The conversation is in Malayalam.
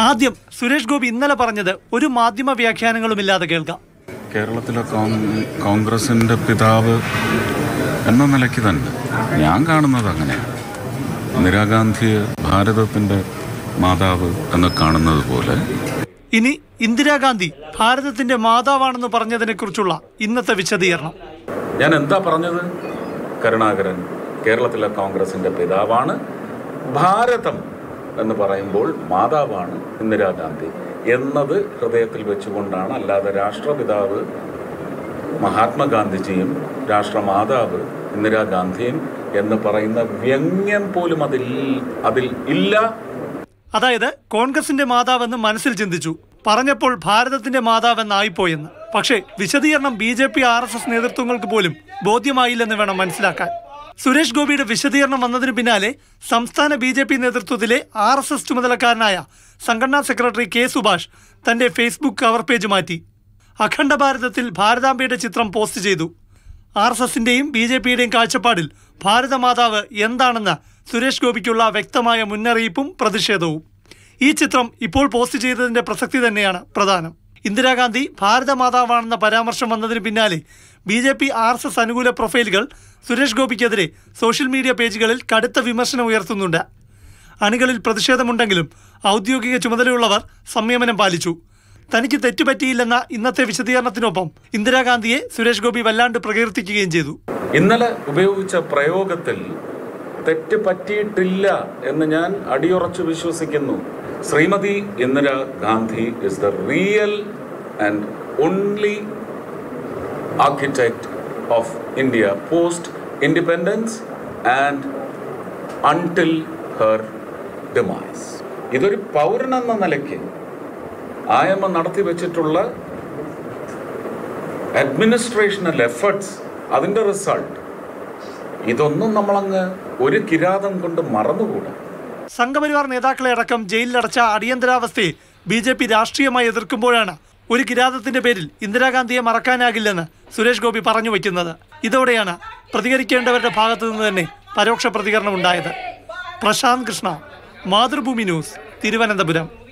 ആദ്യം സുരേഷ് ഗോപി ഇന്നലെ പറഞ്ഞത് ഒരു മാധ്യമ വ്യാഖ്യാനങ്ങളുമില്ലാതെ കേൾക്കാം. കേരളത്തിലെ കോൺഗ്രസിന്റെ പിതാവ് എന്ന നിലയ്ക്ക് തന്നെ ഞാൻ കാണുന്നത് അങ്ങനെയാണ്. ഇന്ദിരാഗാന്ധിയെ ഭാരതത്തിന്റെ മാതാവ് എന്ന് കാണുന്നത് പോലെ ഇനി ഇന്ദിരാഗാന്ധി ഭാരതത്തിന്റെ മാതാവാണെന്ന് പറഞ്ഞതിനെ കുറിച്ചുള്ള ഇന്നത്തെ വിശദീകരണം. ഞാൻ എന്താ പറഞ്ഞത്? കരുണാകരൻ കേരളത്തിലെ കോൺഗ്രസിന്റെ പിതാവാണ്. ഭാരതം എന്ന് പറയുമ്പോൾ മാതാവാണ് ഇന്ദിരാഗാന്ധി എന്നത് ഹൃദയത്തിൽ വെച്ചുകൊണ്ടാണ്. അല്ലാതെ രാഷ്ട്രപിതാവ് മഹാത്മാഗാന്ധിജിയും രാഷ്ട്രമാതാവ് ഇന്ദിരാഗാന്ധിയും എന്ന് പറയുന്ന വ്യംഗ്യം പോലും അതിൽ അതിൽ ഇല്ല. അതായത് കോൺഗ്രസിന്റെ മാതാവെന്ന് മനസ്സിൽ ചിന്തിച്ചു. പറഞ്ഞപ്പോൾ ഭാരതത്തിന്റെ മാതാവെന്നായിപ്പോയെന്ന്. പക്ഷേ വിശദീകരണം B J P R S S നേതൃത്വങ്ങൾക്ക് പോലും ബോധ്യമായില്ലെന്ന് വേണം മനസ്സിലാക്കാൻ. സുരേഷ് ഗോപിയുടെ വിശദീകരണം വന്നതിന് പിന്നാലെ സംസ്ഥാന ബി ജെ പി നേതൃത്വത്തിലെ ആർ എസ് എസ് ചുമതലക്കാരനായ സംഘടനാ സെക്രട്ടറി കെ സുഭാഷ് തന്റെ ഫേസ്ബുക്ക് കവർ പേജ് മാറ്റി. അഖണ്ഡ ഭാരതത്തിൽ ഭാരതാംബയുടെ ചിത്രം പോസ്റ്റ് ചെയ്തു. ആർ എസ് എസിന്റെയും ബി ജെ പിയുടെയും കാഴ്ചപ്പാടിൽ ഭാരതമാതാവ് എന്താണെന്ന് സുരേഷ് ഗോപിക്കുള്ള വ്യക്തമായ മുന്നറിയിപ്പും പ്രതിഷേധവും. ഈ ചിത്രം ഇപ്പോൾ പോസ്റ്റ് ചെയ്തതിന്റെ പ്രസക്തി തന്നെയാണ് പ്രധാനം. ഇന്ദിരാഗാന്ധി ഭാരതമാതാവാണെന്ന പരാമർശം വന്നതിന് പിന്നാലെ B J P R S S അനുകൂല പ്രൊഫൈലുകൾ സുരേഷ് ഗോപിക്കെതിരെ സോഷ്യൽ മീഡിയ പേജുകളിൽ കടുത്ത വിമർശനം ഉയർത്തുന്നുണ്ട്. അണികളിൽ പ്രതിഷേധമുണ്ടെങ്കിലും ഔദ്യോഗിക ചുമതലയുള്ളവർ സംയമനം പാലിച്ചു. തനിക്ക് തെറ്റുപറ്റിയില്ലെന്ന ഇന്നത്തെ വിശദീകരണത്തിനൊപ്പം ഇന്ദിരാഗാന്ധിയെ സുരേഷ് ഗോപി വല്ലാണ്ട് പ്രകീർത്തിക്കുകയും ചെയ്തു. ഇന്നലെ ഉപയോഗിച്ച പ്രയോഗത്തിൽ തെറ്റ് പറ്റിയിട്ടില്ല എന്ന് ഞാൻ അടിയുറച്ചു വിശ്വസിക്കുന്നു. Shrimati Indira Gandhi is the real and only architect of India post independence and until her demise ഇതൊരു പൗരൻ എന്ന നിലയ്ക്ക് ആയമ്മ നടത്തി വെച്ചിട്ടുള്ള അഡ്മിനിസ്ട്രേഷണൽ എഫേർട്സ് അതിന്റെ റിസൾട്ട് ഇതൊന്നും നമ്മളങ്ങ് ഒരു കിരാതം കൊണ്ട് മറന്നുകൂടാ. സംഘപരിവാർ നേതാക്കളെ അടക്കം ജയിലിലടച്ച അടിയന്തരാവസ്ഥയെ ബി ജെ പി രാഷ്ട്രീയമായി എതിർക്കുമ്പോഴാണ് ഒരു കിരാതത്തിന്റെ പേരിൽ ഇന്ദിരാഗാന്ധിയെ മറക്കാനാകില്ലെന്ന് സുരേഷ് ഗോപി പറഞ്ഞു വയ്ക്കുന്നത്. ഇതോടെയാണ് പ്രതികരിക്കേണ്ടവരുടെ ഭാഗത്തു നിന്ന് തന്നെ പരോക്ഷ പ്രതികരണം ഉണ്ടായത്. പ്രശാന്ത് കൃഷ്ണ മാതൃഭൂമി ന്യൂസ് തിരുവനന്തപുരം.